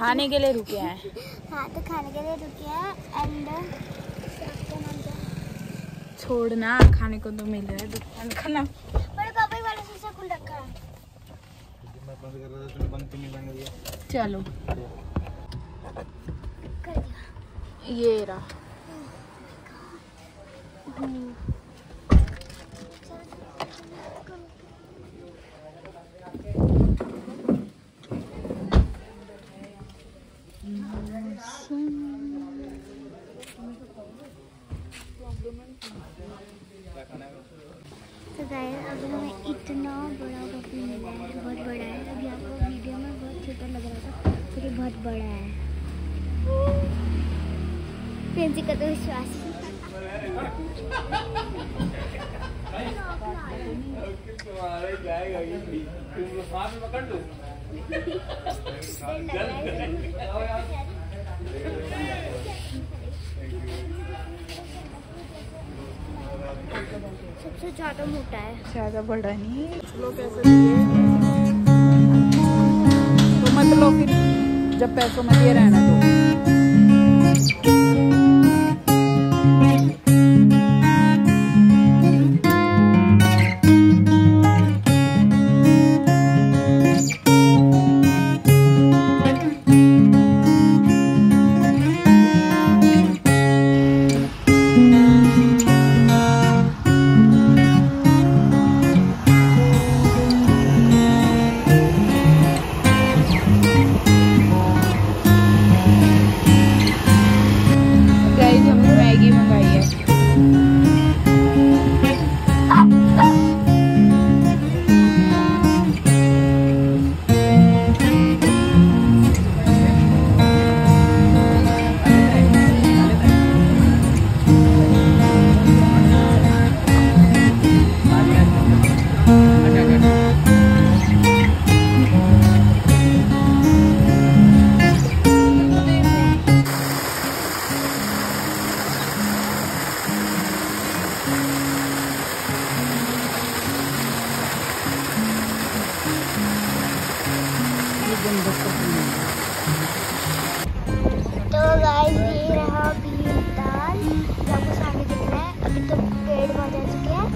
खाने के लिए रुके हैं। हाँ तो खाने के लिए रुके हैं एंड छोड़ना खाने को तो मिल रहा है दुकान का ना बड़े पापा ही वाला शीशा खुल रखा है मैं बंद कर रहा था तूने बंद क्यों नहीं करने दिया चलो कर दिया ये रहा तो गाइस अभी हमें इतना बड़ा बफे मिला है। बहुत बड़ा है। अभी आपको वीडियो में बहुत छोटा लग रहा था फिर ये बहुत बड़ा है। प्रिंसी का। तो विश्वास सबसे ज़्यादा मोटा है। ज़्यादा बड़ा नहीं कैसे तो मतलब जब पैसों में ये रहना तो। तो गाइस ये रहा रहा है। अभी तो पेड़ बहुत चुके हैं।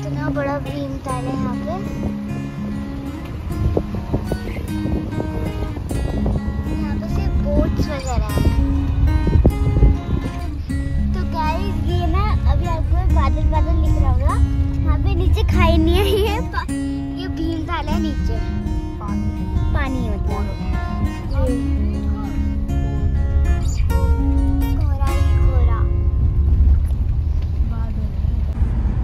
इतना बड़ा भीमताल है यहाँ पे। यहाँ पे सिर्फ़ बोट्स वगैरह हैं। तो गाइस ये ना अभी आपको बादल बादल दिख रहा होगा। यहाँ पे नीचे खाई नहीं है, ये पा- ये है नीचे। पानी मतलब ये कोहरा ही। कोहरा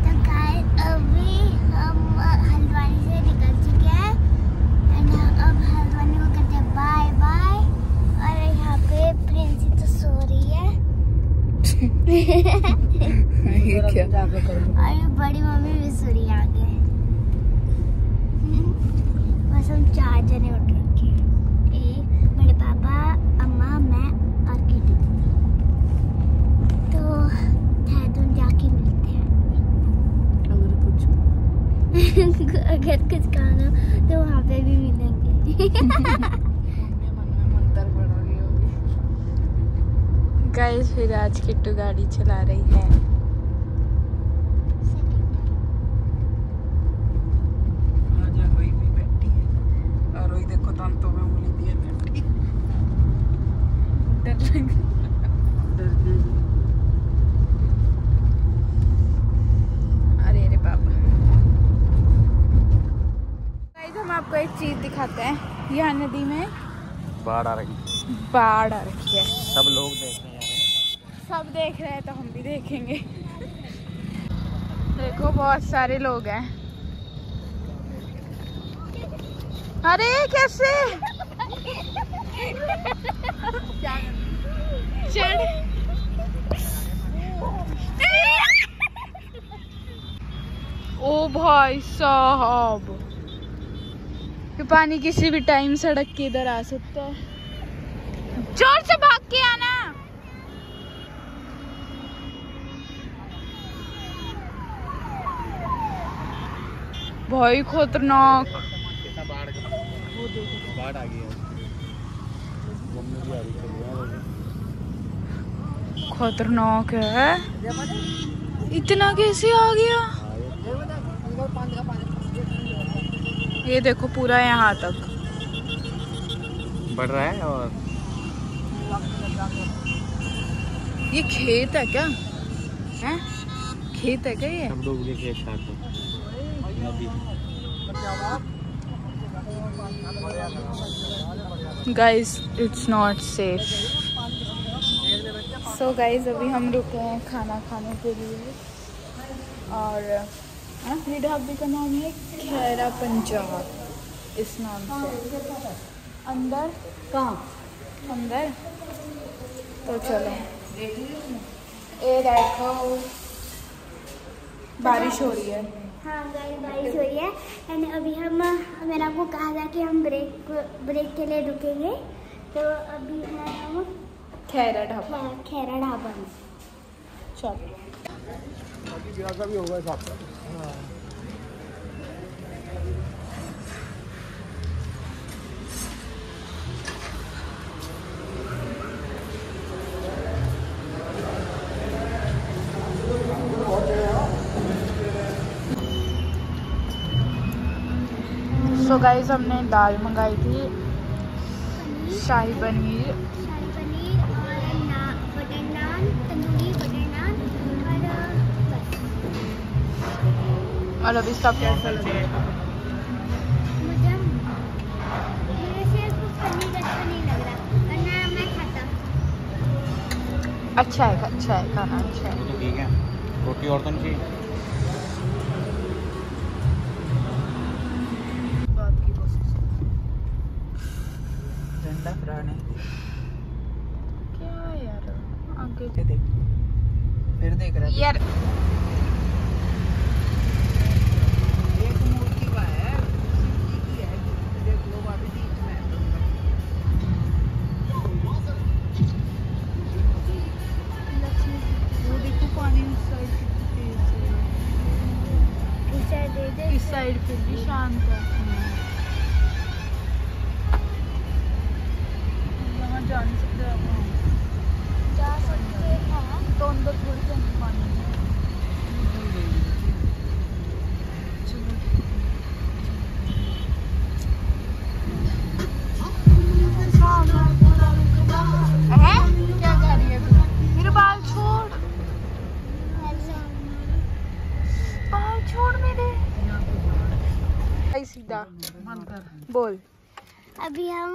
तो गाइस अभी हम हल्द्वानी से निकल चुके हैं एंड अब हल्द्वानी को कहते हैं बाय बाय और यहाँ पे प्रिंसी तो सो है। ये क्या? और ये बड़ी मम्मी भी सो रही है आगे बस हम चार जने उठ रखे हैं एक बड़े पापा अम्मा मैं और किटी दीदी तो देहरादून जाके मिलते हैं अगर कुछ अगर कुछ खाना तो वहाँ पे भी मिलेंगे। गाइस फिर आज किट्टू गाड़ी चला रही है आजा कोई भी बैठी है और वही देखो तन तो मैं बोली दिए बैठी डर लग डर गई अरे अरे पापा गाइस हम आपको एक चीज़ दिखाते यहाँ नदी में? बाढ़ आ रही बाढ़ आ रखी है। सब लोग देखने जा रहे हैं। सब देख रहे हैं तो हम भी देखेंगे। देखो बहुत सारे लोग हैं। अरे कैसे? चढ़। ओ भाई साहब। पानी किसी भी टाइम सड़क के इधर आ सकता है। ज़ोर से भाग के आना। भाई, खतरनाक। खतरनाक है। इतना कैसे आ गया? ये देखो पूरा यहाँ तक। बढ़ रहा है और ये खेत है क्या? है? खेत है क्या ये? हम लोग के खेत खाते नदी guys it's not safe so guys अभी हम रुके हैं खाना खाने के लिए। और हाँ, ये ढाबे का नाम है खैरा पंजाब। इस नाम से। अंदर? कहाँ? अंदर। तो चलो। ये देखो। बारिश हो रही है। हाँ बारिश हो रही है। एंड अभी हम मैंने आपको कहा था कि हम ब्रेक ब्रेक के लिए रुकेंगे। तो अभी हम खैरा ढाबा। खेरा ढाबा में। चलो। गिराका भी होगा सो so गाइस हमने दाल मंगाई थी शाही पनीर। और अभी सब कैसे अच्छा लग रहा। वरना मैं खाता अच्छा है अच्छा है खाना अच्छा है। तो ठीक है? रोटी और तो नहीं चाहिए? झंडा फहराने। क्या यार आगे। देख। फिर देख रहा यार İsrail Birliği şu anda. Ama cansızlığı yapamam. Cansızlığı yapamam. Donda duracağım bana. Çılgın. Sağ olun. अभी हम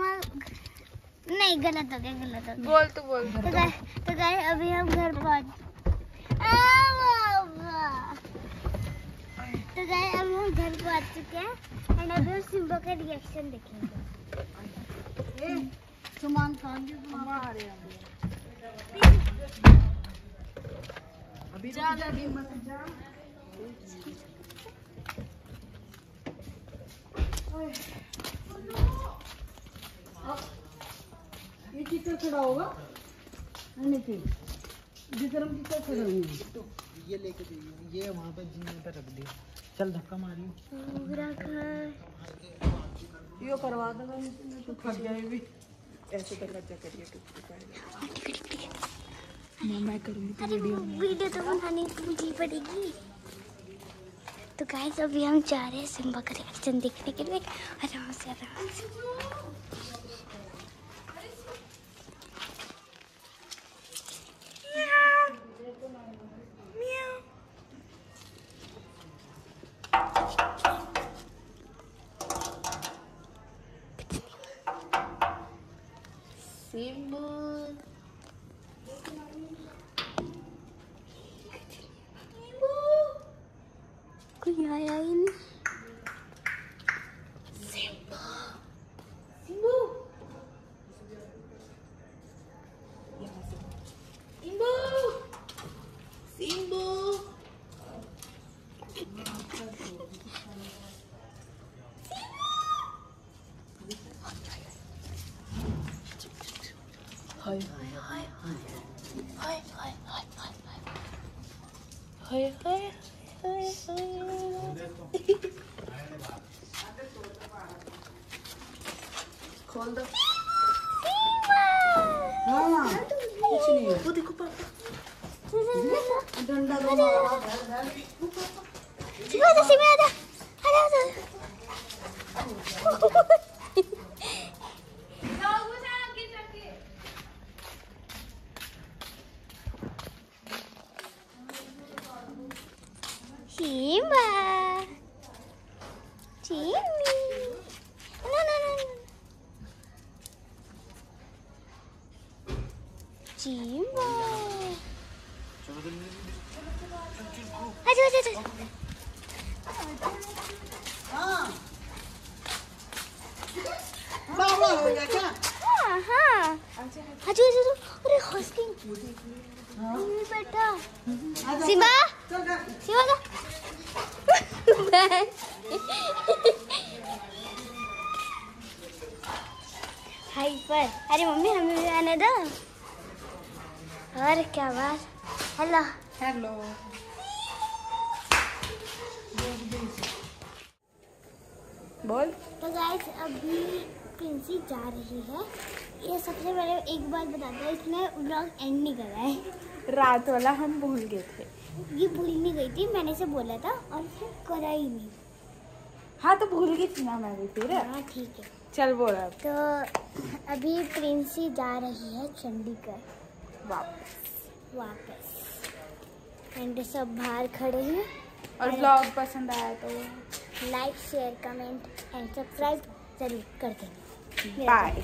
नहीं गलत हो गया गलत हो गया। बोल तू बोल। तो गाय तो गाय अभी हम घर पहुँच तो गाय अभी हम घर पहुँच चुके हैं। एंड अभी हम सिम्बा का रिएक्शन देखेंगे। सलमान खान जी हमारे अभी ज़्यादा भी मत जा। ये कितना खड़ा होगा? नहीं विक्रम कितना खड़ा होगा? तो ये लेके जाइए ये वहाँ पे जीने पे रख दिया। चल धक्का मारियो। यो करवा देगा तो ऐसे तो करिए मैं करूँगी वीडियो तो बनानी मुझे पड़ेगी। तो गाइस अभी हम जा रहे हैं सिम्बा का रिएक्शन देखने के लिए। आराम से आराम से। はい。はい。はい。はい。はい。はい。はい。はい。はい。はい、はい、はい。सिमा आजा आजा आजा Simba. Jimmy. No, no, no, no. Simba. आजा आजा आजा हाँ बाबा हो गया क्या हाँ हाँ आजा आजा आजा अरे हॉस्टिंग बेटा आजा सिम्बा चल कर सिम्बा का हाई पर। अरे मम्मी हमें भी आने दो। और क्या बात। हेलो। हेलो। बोल। तो गाइस अभी प्रिंसी जा रही है। ये सबसे पहले एक बात बताता हूँ इसने व्लॉग एंड नहीं करा है। रात वाला हम भूल गए थे। ये भूल नहीं गई थी मैंने से बोला था और इसने करा ही नहीं। हाँ तो भूल गई थी ना मैं भी फिर। हाँ ठीक है। चल बोल अब। तो अभी प्रिंसी जा रही है चंडीगढ़। वापस। वापस। एंड सब बाहर खड़े हैं। और ब्लॉग पसंद आया तो। Like share comment and subscribe ज़रूर कर देना। बाय